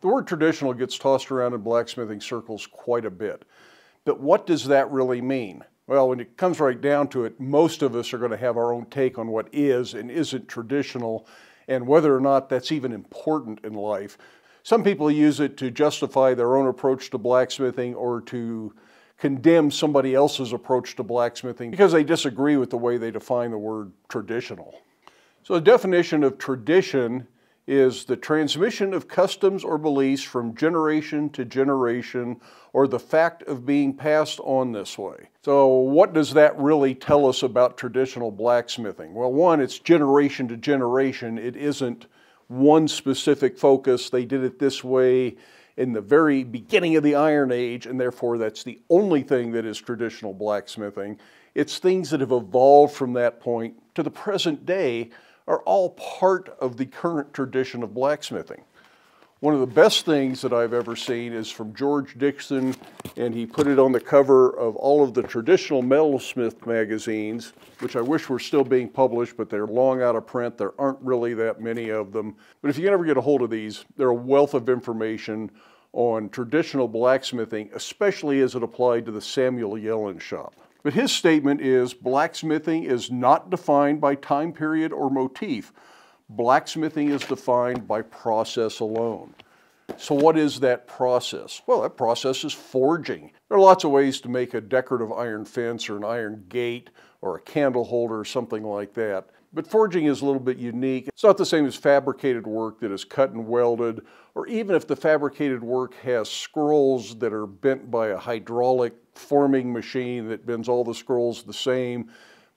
The word traditional gets tossed around in blacksmithing circles quite a bit. But what does that really mean? Well, when it comes right down to it, most of us are going to have our own take on what is and isn't traditional and whether or not that's even important in life. Some people use it to justify their own approach to blacksmithing or to condemn somebody else's approach to blacksmithing because they disagree with the way they define the word traditional. So the definition of tradition is the transmission of customs or beliefs from generation to generation or the fact of being passed on this way. So what does that really tell us about traditional blacksmithing? Well, one, it's generation to generation. It isn't one specific focus. They did it this way in the very beginning of the Iron Age, and therefore that's the only thing that is traditional blacksmithing. It's things that have evolved from that point to the present day are all part of the current tradition of blacksmithing. One of the best things that I've ever seen is from George Dixon, and he put it on the cover of all of the traditional metalsmith magazines, which I wish were still being published, but they're long out of print. There aren't really that many of them. But if you can ever get a hold of these, they're a wealth of information on traditional blacksmithing, especially as it applied to the Samuel Yellin shop. But his statement is blacksmithing is not defined by time period or motif. Blacksmithing is defined by process alone. So what is that process? Well, that process is forging. There are lots of ways to make a decorative iron fence or an iron gate or a candle holder or something like that. But forging is a little bit unique. It's not the same as fabricated work that is cut and welded, or even if the fabricated work has scrolls that are bent by a hydraulic forming machine that bends all the scrolls the same,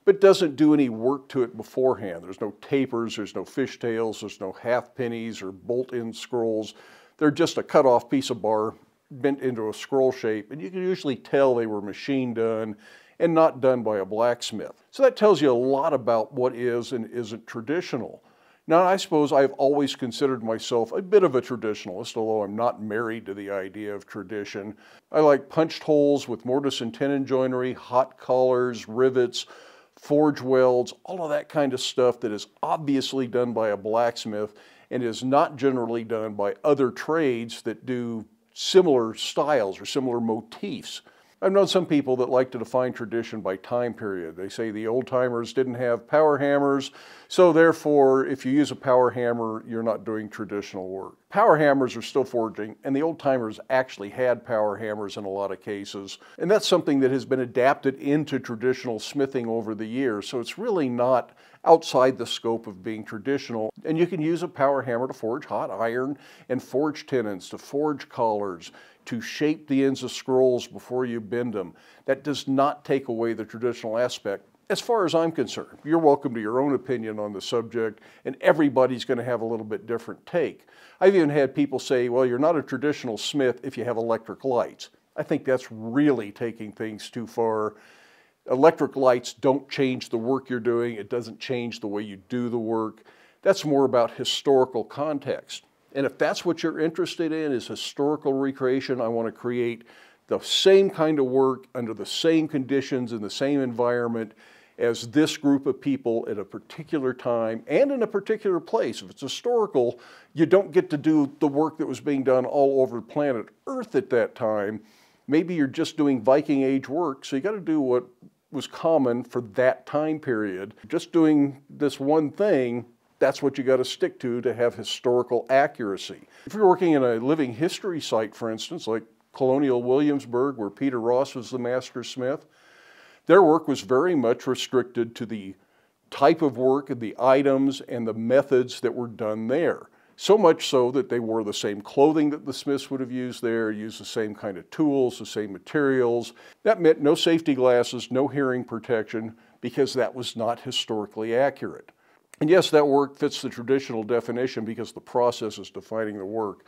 but doesn't do any work to it beforehand. There's no tapers, there's no fishtails, there's no half pennies or bolt-in scrolls. They're just a cut-off piece of bar bent into a scroll shape, and you can usually tell they were machine done and not done by a blacksmith. So that tells you a lot about what is and isn't traditional. Now, I suppose I've always considered myself a bit of a traditionalist, although I'm not married to the idea of tradition. I like punched holes with mortise and tenon joinery, hot collars, rivets, forge welds, all of that kind of stuff that is obviously done by a blacksmith and is not generally done by other trades that do similar styles or similar motifs. I've known some people that like to define tradition by time period. They say the old timers didn't have power hammers, so therefore, if you use a power hammer, you're not doing traditional work. Power hammers are still forging, and the old timers actually had power hammers in a lot of cases. And that's something that has been adapted into traditional smithing over the years, so it's really not outside the scope of being traditional. And you can use a power hammer to forge hot iron and forge tenons, to forge collars, to shape the ends of scrolls before you bend them. That does not take away the traditional aspect as far as I'm concerned. You're welcome to your own opinion on the subject, and everybody's going to have a little bit different take. I've even had people say, well, you're not a traditional smith if you have electric lights. I think that's really taking things too far. Electric lights don't change the work you're doing. It doesn't change the way you do the work. That's more about historical context. And if that's what you're interested in is historical recreation, I want to create the same kind of work under the same conditions in the same environment as this group of people at a particular time and in a particular place. If it's historical, you don't get to do the work that was being done all over planet Earth at that time. Maybe you're just doing Viking Age work, so you got to do what was common for that time period. Just doing this one thing that's what you got to stick to to have historical accuracy. If you're working in a living history site, for instance, like Colonial Williamsburg, where Peter Ross was the master smith, their work was very much restricted to the type of work and the items and the methods that were done there. So much so that they wore the same clothing that the smiths would have used there, used the same kind of tools, the same materials. That meant no safety glasses, no hearing protection, because that was not historically accurate. And yes, that work fits the traditional definition because the process is defining the work.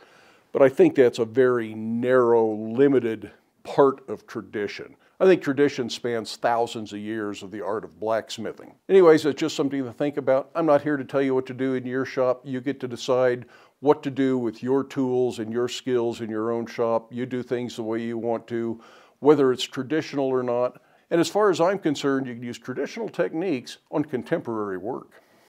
But I think that's a very narrow, limited part of tradition. I think tradition spans thousands of years of the art of blacksmithing. Anyways, it's just something to think about. I'm not here to tell you what to do in your shop. You get to decide what to do with your tools and your skills in your own shop. You do things the way you want to, whether it's traditional or not. And as far as I'm concerned, you can use traditional techniques on contemporary work.